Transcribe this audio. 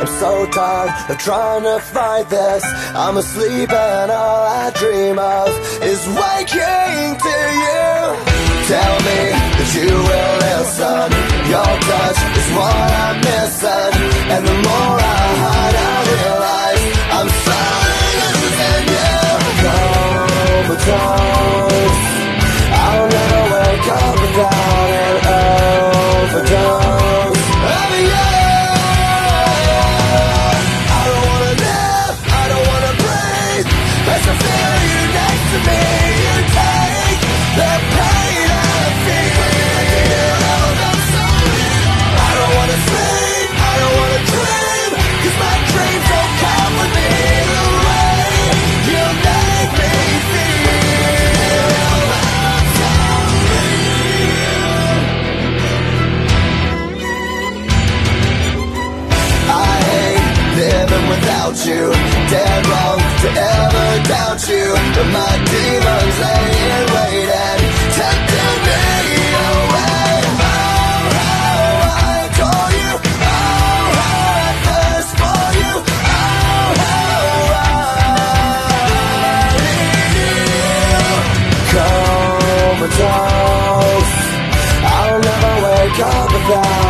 I'm so tired of trying to fight this. I'm asleep and all I dream of is waking to you. Tell me that you will listen. Your touch is what I'm missing, and the more doubt you. But my demons lay in wait and tempting me away. Oh, how I adore you. Oh, how I thirst for you. Oh, how I need you. Comatose. I'll never wake up without